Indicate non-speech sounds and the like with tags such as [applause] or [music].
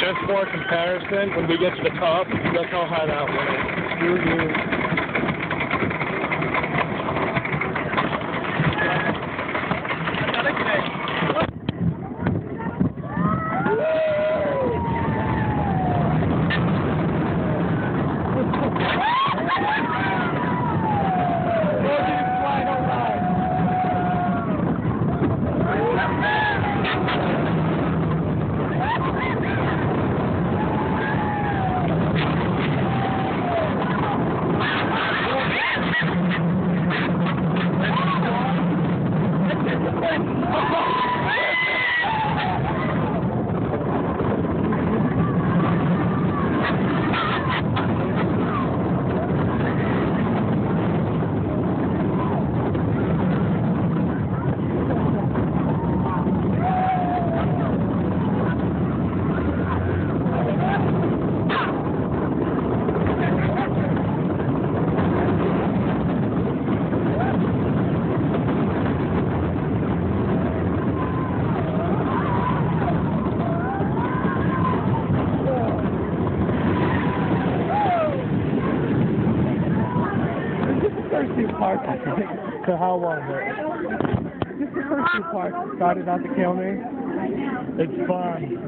Just for comparison, when we get to the top, look how high that went. You, first parts, [laughs] So how was it? Just the first two parts started not to kill me. It's fun.